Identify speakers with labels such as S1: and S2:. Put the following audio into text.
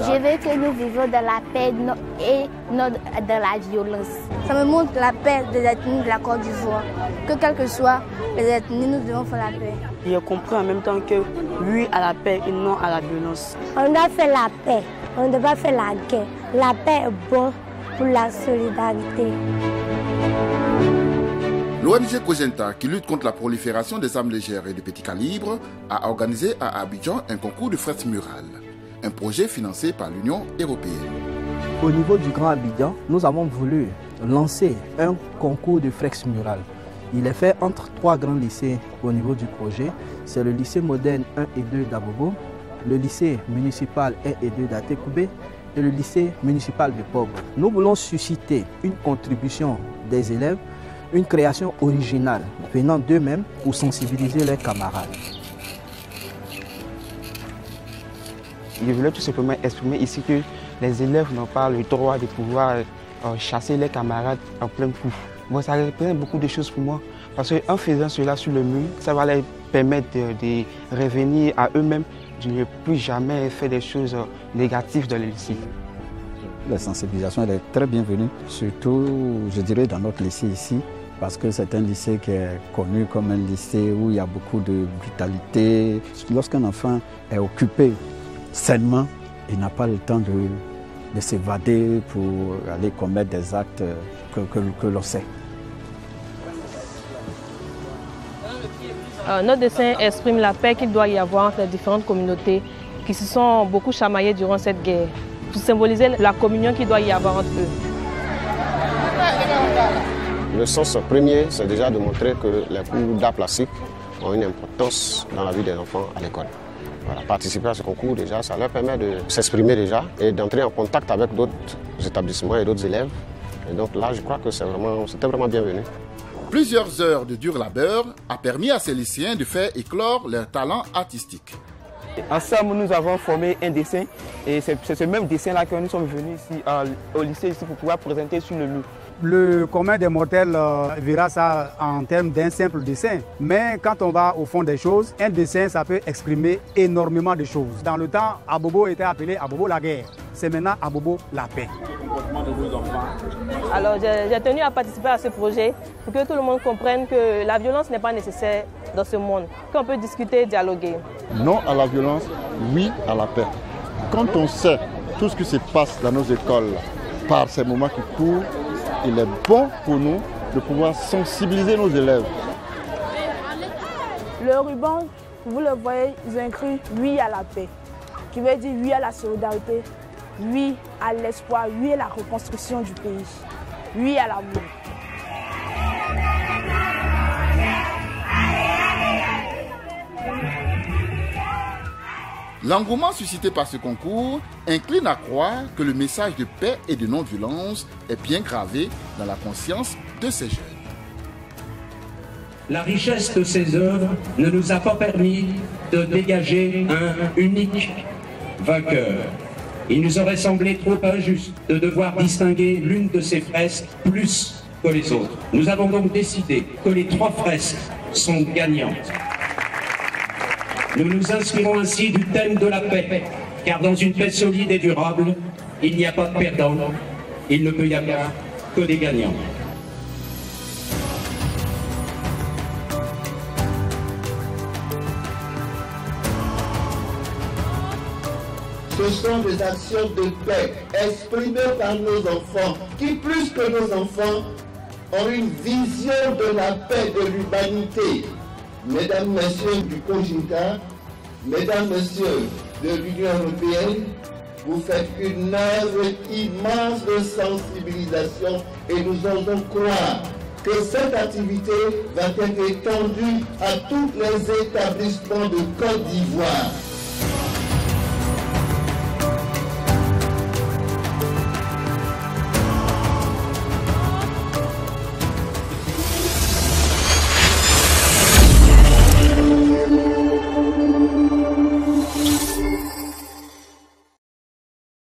S1: Je veux que nous vivions de la paix et non de la violence.
S2: Ça me montre la paix des ethnies de la Côte d'Ivoire. Que quelles que soient les ethnies, nous devons faire la paix.
S3: Je comprends en même temps que oui à la paix et non à la violence.
S4: On doit faire la paix, on ne doit pas faire la guerre. La paix est bonne pour la solidarité.
S5: L'ONG Cogenta, qui lutte contre la prolifération des armes légères et de petits calibres, a organisé à Abidjan un concours de fresques murales, un projet financé par l'Union européenne.
S6: Au niveau du Grand Abidjan, nous avons voulu lancer un concours de fresques murales. Il est fait entre trois grands lycées au niveau du projet. C'est le lycée moderne 1 et 2 d'Abobo, le lycée municipal 1 et 2 d'Atekoubé et le lycée municipal de Pobre. Nous voulons susciter une contribution des élèves une création originale venant d'eux-mêmes pour sensibiliser leurs camarades.
S7: Je voulais tout simplement exprimer ici que les élèves n'ont pas le droit de pouvoir euh, chasser les camarades en plein coup. Ça représente beaucoup de choses pour moi parce qu'en faisant cela sur le mur, ça va leur permettre de, revenir à eux-mêmes, de ne plus jamais faire des choses négatives dans le lycée.
S8: La sensibilisation est très bienvenue, surtout, je dirais, dans notre lycée ici, parce que c'est un lycée qui est connu comme un lycée où il y a beaucoup de brutalité. Lorsqu'un enfant est occupé sainement, il n'a pas le temps de, s'évader pour aller commettre des actes que, que, l'on sait.
S9: Euh, notre dessin exprime la paix qu'il doit y avoir entre les différentes communautés qui se sont beaucoup chamaillées durant cette guerre, pour symboliser la communion qu'il doit y avoir entre eux.
S10: Le sens premier, c'est déjà de montrer que les cours d'art plastique ont une importance dans la vie des enfants à l'école. participer à ce concours, déjà, ça leur permet de s'exprimer déjà et d'entrer en contact avec d'autres établissements et d'autres élèves. Et donc là, je crois que c'était vraiment, vraiment bienvenu.
S5: Plusieurs heures de dur labeur a permis à ces lycéens de faire éclore leur talent artistique.
S7: Ensemble, nous avons formé un dessin et c'est ce même dessin-là que nous sommes venus ici au lycée ici pour pouvoir présenter sur le loup
S11: le commun des mortels euh, verra ça en termes d'un simple dessin. Mais quand on va au fond des choses, un dessin, ça peut exprimer énormément de choses. Dans le temps, Abobo était appelé Abobo la guerre. C'est maintenant Abobo la paix.
S9: Alors j'ai tenu à participer à ce projet pour que tout le monde comprenne que la violence n'est pas nécessaire dans ce monde, qu'on peut discuter, dialoguer.
S12: Non à la violence, oui à la paix. Quand on sait tout ce qui se passe dans nos écoles par ces moments qui courent, il est bon pour nous de pouvoir sensibiliser nos élèves.
S2: Le ruban, vous le voyez, ils ont écrit oui à la paix, qui veut dire oui à la solidarité, oui à l'espoir, oui à la reconstruction du pays, oui à l'amour.
S5: L'engouement suscité par ce concours incline à croire que le message de paix et de non-violence est bien gravé dans la conscience de ces jeunes.
S13: La richesse de ces œuvres ne nous a pas permis de dégager un unique vainqueur. Il nous aurait semblé trop injuste de devoir distinguer l'une de ces fresques plus que les autres. Nous avons donc décidé que les trois fresques sont gagnantes. Nous nous inspirons ainsi du thème de la paix, car dans une paix solide et durable, il n'y a pas de perdants, il ne peut y avoir que des gagnants.
S14: Ce sont des actions de paix exprimées par nos enfants, qui plus que nos enfants ont une vision de la paix de l'humanité, Mesdames, Messieurs du COGINCA, Mesdames, Messieurs de l'Union européenne, vous faites une œuvre immense de sensibilisation et nous osons croire que cette activité va être étendue à tous les établissements de Côte d'Ivoire.